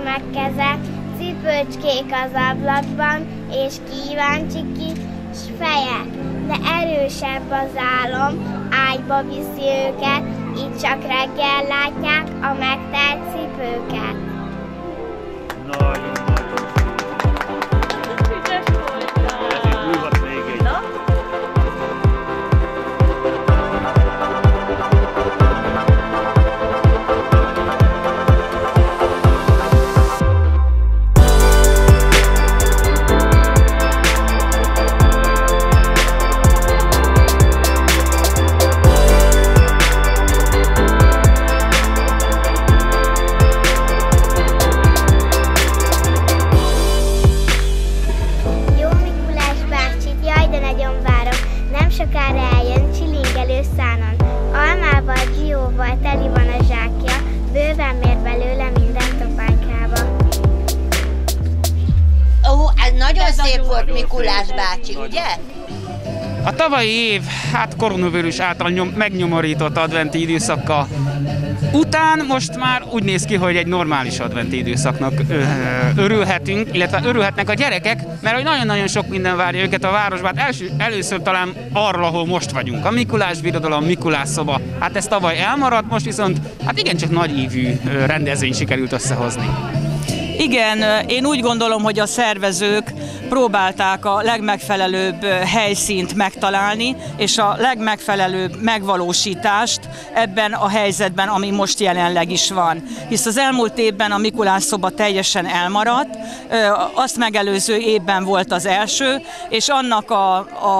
Gyermekkezek, cipőcskék az ablakban, és kíváncsi kis feje. De erősebb az álom, ágyba viszi őket, így csak reggel látják a megtelt cipőket. Nagyon tavalyi év, hát koronavírus által nyom, megnyomorított adventi időszaka után most már úgy néz ki, hogy egy normális adventi időszaknak örülhetünk, illetve örülhetnek a gyerekek, mert hogy nagyon-nagyon sok minden várja őket a városban. Hát első, először talán arra, ahol most vagyunk. A Mikulás birodalom, Mikulás szoba. Hát ez tavaly elmaradt, most viszont hát igencsak nagy ívű rendezvény sikerült összehozni. Igen, én úgy gondolom, hogy a szervezők próbálták a legmegfelelőbb helyszínt megtalálni, és a legmegfelelőbb megvalósítást ebben a helyzetben, ami most jelenleg is van. Hisz az elmúlt évben a Mikulás szoba teljesen elmaradt, azt megelőző évben volt az első, és annak a,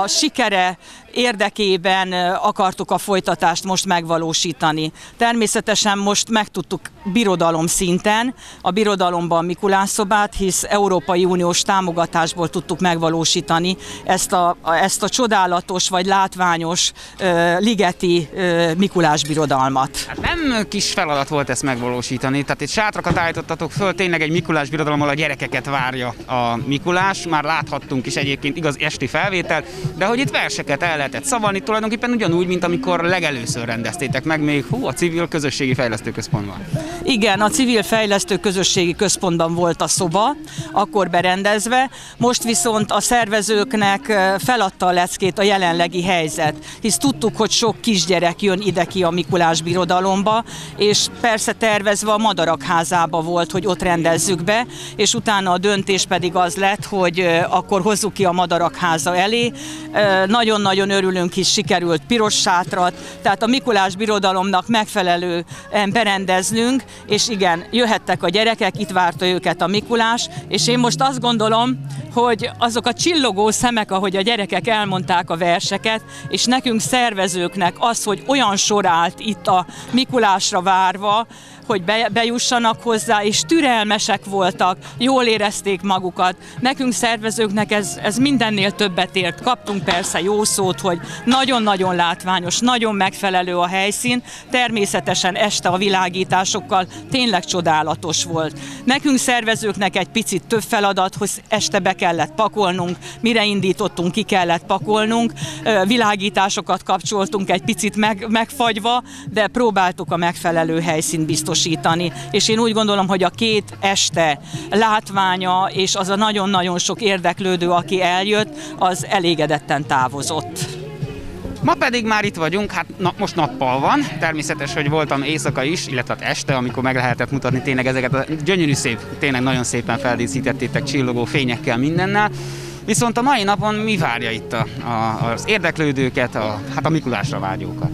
a sikere érdekében akartuk a folytatást most megvalósítani. Természetesen most megtudtuk birodalom szinten, a birodalomban Mikulás szobát, hisz Európai Uniós támogatásból tudtuk megvalósítani ezt a, ezt a csodálatos vagy látványos ligeti Mikulás birodalmat. Hát nem kis feladat volt ezt megvalósítani, tehát itt sátrakat állítottatok föl, tényleg egy Mikulás birodalom, ahol a gyerekeket várja a Mikulás, már láthattunk is egyébként igaz esti felvétel, de hogy itt verseket el lehetett szavalni, tulajdonképpen ugyanúgy, mint amikor legelőször rendeztétek meg még hú, a civil közösségi fejlesztőközpontban. Igen, a civil fejlesztő közösségi központban volt a szoba, akkor berendezve, most viszont a szervezőknek feladta a leckét a jelenlegi helyzet, hisz tudtuk, hogy sok kisgyerek jön ide ki a Mikulás birodalomba, és persze tervezve a Madarak házába volt, hogy ott rendezzük be, és utána a döntés pedig az lett, hogy akkor hozzuk ki a Madarak háza elé. Nagyon-nagyon örülünk is, sikerült piros sátrat, tehát a Mikulás birodalomnak megfelelően berendeznünk, és igen, jöhettek a gyerekek, itt várta őket a Mikulás, és én most azt gondolom, hogy azok a csillogó szemek, ahogy a gyerekek elmondták a verseket, és nekünk szervezőknek az, hogy olyan sor állt itt a Mikulásra várva, hogy bejussanak hozzá, és türelmesek voltak, jól érezték magukat. Nekünk szervezőknek ez, ez mindennél többet ért. Kaptunk persze jó szót, hogy nagyon-nagyon látványos, nagyon megfelelő a helyszín, természetesen este a világításokkal tényleg csodálatos volt. Nekünk szervezőknek egy picit több feladat, hogy este be kellett pakolnunk, mire indítottunk, ki kellett pakolnunk, világításokat kapcsoltunk egy picit meg, megfagyva, de próbáltuk a megfelelő helyszínt biztosítani biztosítani. És én úgy gondolom, hogy a két este látványa és az a nagyon-nagyon sok érdeklődő, aki eljött, az elégedetten távozott. Ma pedig már itt vagyunk, hát na, most nappal van, természetes, hogy voltam éjszaka is, illetve hát este, amikor meg lehetett mutatni tényleg ezeket a gyönyörű szép, tényleg nagyon szépen feldíszítettétek csillogó fényekkel mindennel. Viszont a mai napon mi várja itt a, a, az érdeklődőket, a, hát a Mikulásra vágyókat?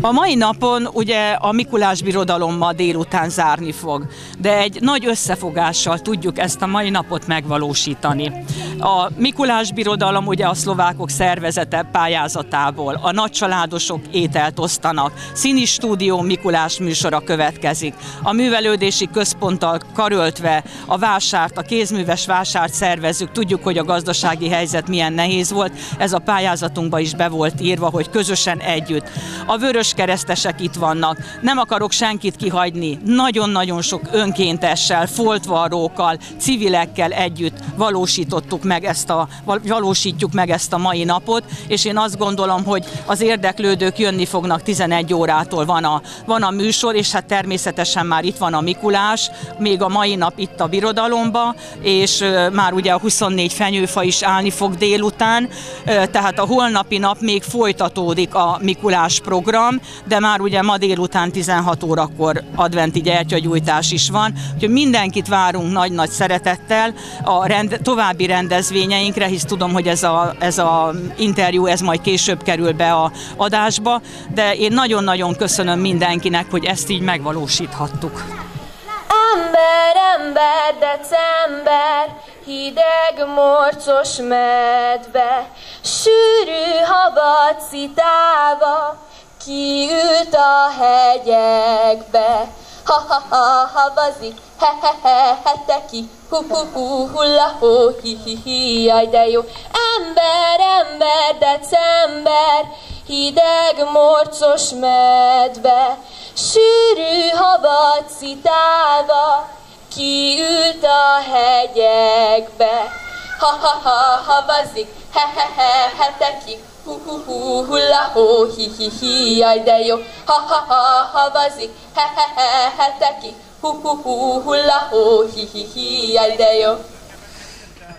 A mai napon ugye a Mikulás birodalom ma délután zárni fog, de egy nagy összefogással tudjuk ezt a mai napot megvalósítani. A Mikulás birodalom ugye a szlovákok szervezete pályázatából, a nagycsaládosok ételt osztanak, színi stúdió Mikulás műsora következik. A művelődési központtal karöltve a vásárt, a kézműves vásárt szervezzük, tudjuk, hogy a gazdasági helyzet milyen nehéz volt, ez a pályázatunkba is be volt írva, hogy közösen együtt. A vörös keresztesek itt vannak. Nem akarok senkit kihagyni. Nagyon-nagyon sok önkéntessel, foltvarrókkal, civilekkel együtt valósítottuk meg ezt a, valósítjuk meg ezt a mai napot, és én azt gondolom, hogy az érdeklődők jönni fognak 11 órától. Van a, van a műsor, és hát természetesen már itt van a Mikulás, még a mai nap itt a birodalomba, és már ugye a 24 fenyőfa is állni fog délután, tehát a holnapi nap még folytatódik a Mikulás program, de már ugye ma délután 16 órakor adventi gyertyagyújtás is van, úgyhogy mindenkit várunk nagy-nagy szeretettel. A rend, további rendezvényeinkre, hisz tudom, hogy ez a, ez a interjú, ez majd később kerül be a adásba, de én nagyon-nagyon köszönöm mindenkinek, hogy ezt így megvalósíthattuk. Ember, ember, december, hideg, morcos medve, sűrű havat szitálva, kiült a hegyekbe. Ha-ha-ha, havazik, he-he-he, heteki, hu-hu-hu, hulla-hó, hi-hi-hi, jaj de jó. Ember, ember, december, hideg, morcos medve, sűrű havat szitálva, kiült a hegyekbe. Ha-ha-ha, havazik, he-he-he, heteki, hu-hu-hu, hulla-hó, hi-hi-hi, jaj de jó, ha-ha-ha, havazik, he-he-he, heteki, hu-hu-hu, hulla-hó, hi-hi-hi, jaj de jó.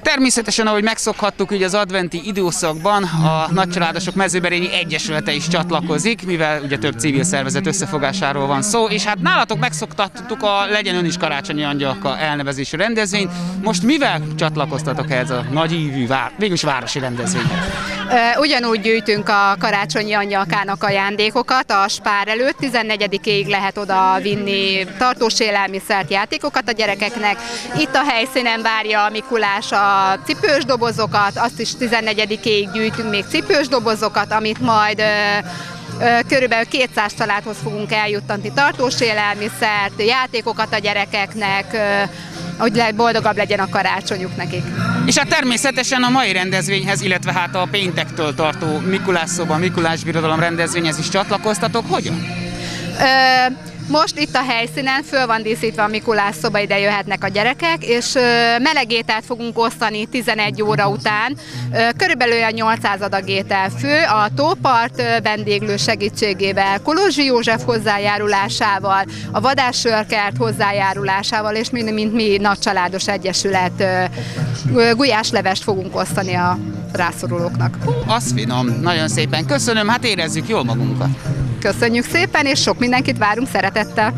Természetesen, ahogy megszokhattuk, ugye az adventi időszakban a Nagycsaládosok Mezőberényi Egyesülete is csatlakozik, mivel ugye több civil szervezet összefogásáról van szó, és hát nálatok megszoktattuk a Legyen Ön is Karácsonyi Angyalka elnevezésű rendezvényt. Most mivel csatlakoztatok ehhez a nagyívű, vár, végülis városi rendezvényhez? Ugyanúgy gyűjtünk a karácsonyi angyalkának ajándékokat a spár előtt, 14-ig lehet oda vinni tartós élelmiszert, játékokat a gyerekeknek. Itt a helyszínen várja a Mikulás a cipős dobozokat, azt is 14-ig gyűjtünk még cipős dobozokat, amit majd Körülbelül 200 családhoz fogunk eljuttani tartós élelmiszert, játékokat a gyerekeknek, hogy boldogabb legyen a karácsonyuk nekik. És hát természetesen a mai rendezvényhez, illetve hát a péntektől tartó Mikulás szoba, Mikulás Birodalom rendezvényhez is csatlakoztatok. Hogyan? Ö, most itt a helyszínen föl van díszítve a Mikulás szoba, ide jöhetnek a gyerekek, és melegételt fogunk osztani 11 óra után. Körülbelül olyan 800 adag étel fő, a tópart vendéglő segítségével, Kolozsi József hozzájárulásával, a vadássörkert hozzájárulásával, és mind, mint mi nagy családos egyesület gulyáslevest fogunk osztani a rászorulóknak. Az finom, nagyon szépen köszönöm, hát érezzük jól magunkat. Köszönjük szépen, és sok mindenkit várunk szeretettel!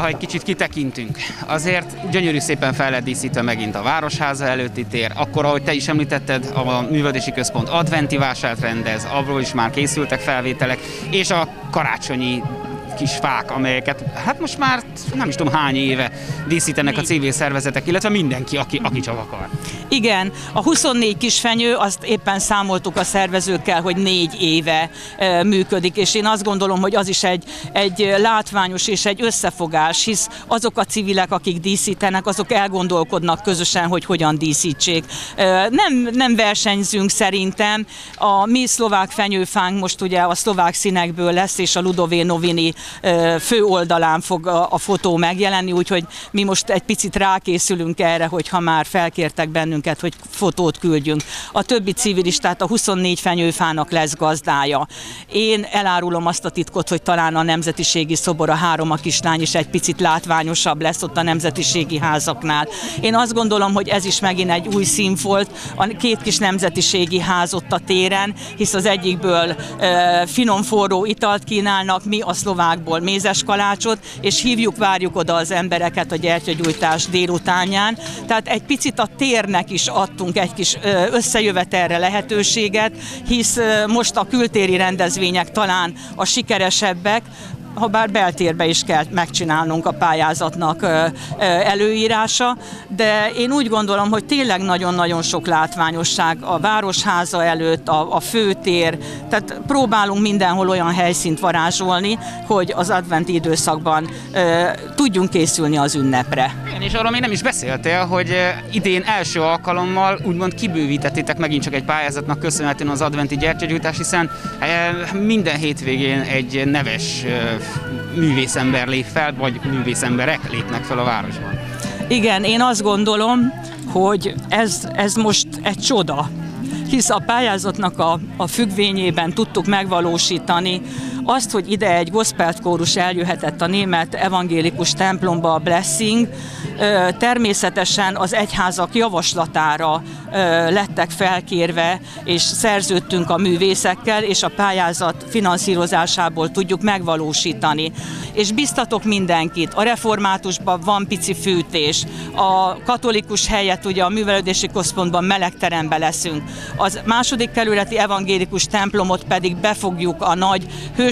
Ha egy kicsit kitekintünk, azért gyönyörű szépen fel lett díszítve megint a Városháza előtti tér, akkor, ahogy te is említetted, a művelési központ adventi vásárt rendez, abról is már készültek felvételek, és a karácsonyi kis fák, amelyeket hát most már nem is tudom hány éve díszítenek a civil szervezetek, illetve mindenki, aki, aki csak akar. Igen, a 24 kis fenyő, azt éppen számoltuk a szervezőkkel, hogy négy éve e, működik, és én azt gondolom, hogy az is egy, egy látványos és egy összefogás, hisz azok a civilek, akik díszítenek, azok elgondolkodnak közösen, hogy hogyan díszítsék. E, nem, nem versenyzünk szerintem, a mi szlovák fenyőfánk most ugye a szlovák színekből lesz, és a Ludové Novini fő oldalán fog a, a fotó megjelenni, úgyhogy mi most egy picit rákészülünk erre, hogy ha már felkértek bennünket, hogy fotót küldjünk. A többi civilistát a 24 fenyőfának lesz gazdája. Én elárulom azt a titkot, hogy talán a nemzetiségi szobor, a három a kislány is egy picit látványosabb lesz ott a nemzetiségi házaknál. Én azt gondolom, hogy ez is megint egy új színfolt, a két kis nemzetiségi ház ott a téren, hisz az egyikből e, finom forró italt kínálnak, mi a szlovák mézes mézeskalácsot, és hívjuk, várjuk oda az embereket a gyertyagyújtás délutánján. Tehát egy picit a térnek is adtunk egy kis összejövetelre lehetőséget, hisz most a kültéri rendezvények talán a sikeresebbek, ha bár beltérbe is kell megcsinálnunk a pályázatnak előírása, de én úgy gondolom, hogy tényleg nagyon-nagyon sok látványosság a Városháza előtt, a, a főtér, tehát próbálunk mindenhol olyan helyszínt varázsolni, hogy az adventi időszakban tudjunk készülni az ünnepre. Igen, és arról még nem is beszéltél, hogy idén első alkalommal úgymond kibővítettétek megint csak egy pályázatnak köszönhetően az adventi gyertyagyújtás, hiszen minden hétvégén egy neves művészember lép fel, vagy művészemberek lépnek fel a városban. Igen, én azt gondolom, hogy ez, ez most egy csoda, hisz a pályázatnak a, a függvényében tudtuk megvalósítani azt, hogy ide egy gospelkórus eljöhetett a német evangélikus templomba a Blessing, természetesen az egyházak javaslatára lettek felkérve, és szerződtünk a művészekkel, és a pályázat finanszírozásából tudjuk megvalósítani. És biztatok mindenkit, a reformátusban van pici fűtés, a katolikus helyet ugye a művelődési központban melegterembe leszünk, az második kerületi evangélikus templomot pedig befogjuk a nagy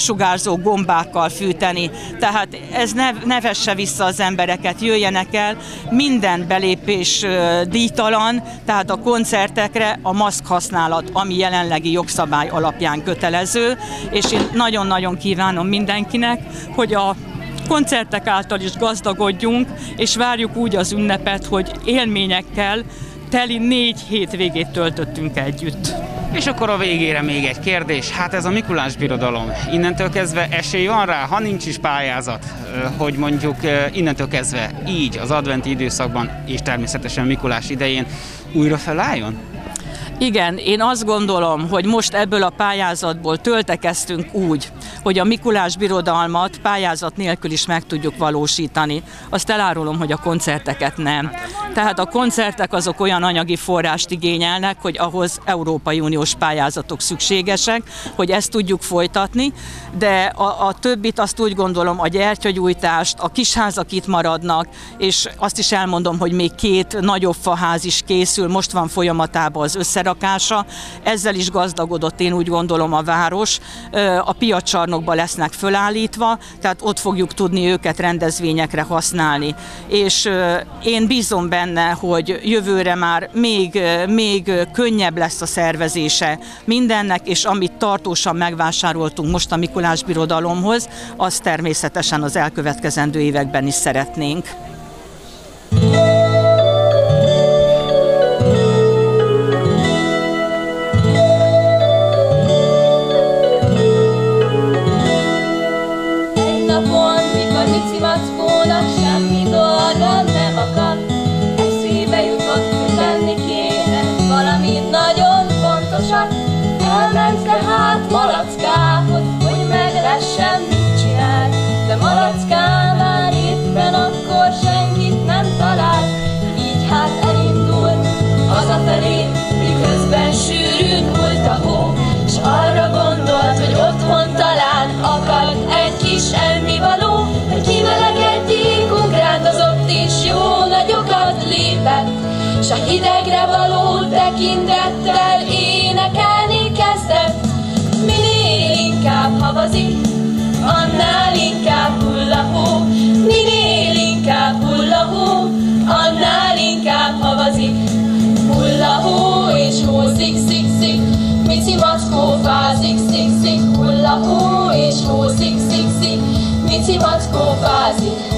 hősugárzó gombákkal fűteni. Tehát ez ne, ne vesse vissza az embereket, jöjjenek el, minden belépés díjtalan, tehát a koncertekre a maszk használat, ami jelenlegi jogszabály alapján kötelező, és én nagyon-nagyon kívánom mindenkinek, hogy a koncertek által is gazdagodjunk, és várjuk úgy az ünnepet, hogy élményekkel teli négy hétvégét töltöttünk együtt. És akkor a végére még egy kérdés. Hát ez a Mikulás birodalom. Innentől kezdve esély van rá, ha nincs is pályázat, hogy mondjuk innentől kezdve így az adventi időszakban és természetesen Mikulás idején újra felálljon? Igen, én azt gondolom, hogy most ebből a pályázatból töltekeztünk úgy, hogy a Mikulás birodalmat pályázat nélkül is meg tudjuk valósítani. Azt elárulom, hogy a koncerteket nem. Tehát a koncertek azok olyan anyagi forrást igényelnek, hogy ahhoz Európai Uniós pályázatok szükségesek, hogy ezt tudjuk folytatni, de a, a többit azt úgy gondolom, a gyertyagyújtást, a kisházak itt maradnak, és azt is elmondom, hogy még két nagyobb faház is készül, most van folyamatában az összerakása, ezzel is gazdagodott én úgy gondolom a város, a piacsarnokba lesznek fölállítva, tehát ott fogjuk tudni őket rendezvényekre használni. És én bízom benne, hogy jövőre már még, még könnyebb lesz a szervezése mindennek, és amit tartósan megvásároltunk most a Mikulás Birodalomhoz, azt természetesen az elkövetkezendő években is szeretnénk. S a hidegre való tekintettel énekelni kezdett. Minél inkább havazik, annál inkább hullahó, minél inkább hullahó, annál inkább havazik. Hullahó és hó, szik, szik, szik, mici mackó fázik, szik, szik, hullahó és hó, szik, szik, szik, mici mackó fázik.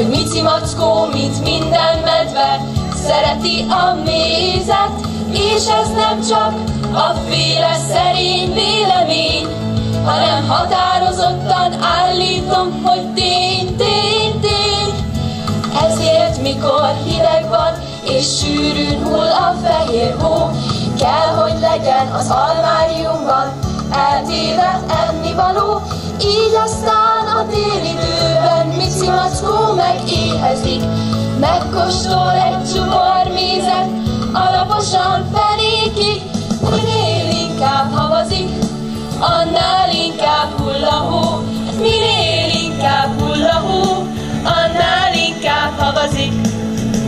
Hogy Mici Mackó, mint minden medve, szereti a mézet, és ez nem csak a féle szerény vélemény, hanem határozottan állítom, hogy tény, tény, tény. Ezért, mikor hideg van, és sűrűn hull a fehér hó, kell, hogy legyen az almáriumban eltéve ennivaló, így aztán a téli időben Mici Mackó megéhezik, megkóstol egy csupor mézet, alaposan fenékig, minél inkább havazik, annál inkább hull a hó, minél inkább hull a hó, annál inkább havazik.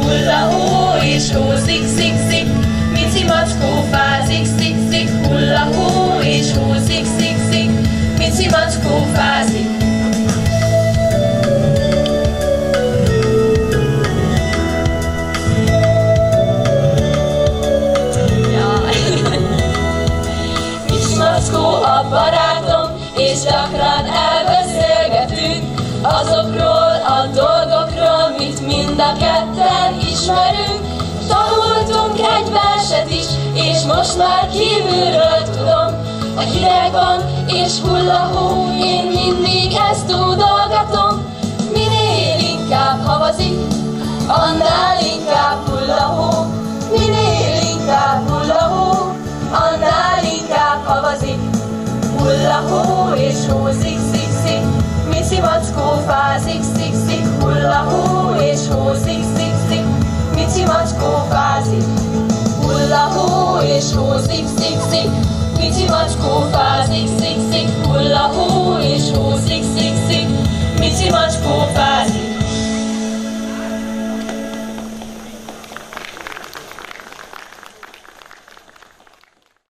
Hull a hó és hó, szik, szik, szik, Mici Mackó fázik, szik, szik, hull a hó és hó, szik, szik, szik, Mici Mackó fázik. Most már kívülről tudom, a hideg van, és hull a hó, én mindig ezt tudogatom. Minél inkább havazik, annál inkább hull a hó. Minél inkább hull a hó, annál inkább havazik. Hull a hó, és hó, szik, szik, Mici mackó fázik, szik, szik, hull a hó, és hó, szik, szik, szik, Mici mackó fázik. só, szik, szik, szik, pici macskó fázik, szik, szik, hulla hó és hó, szik, szik.